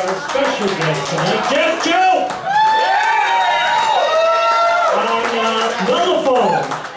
our special guest tonight, Jeff Joe! On uh, mellophone.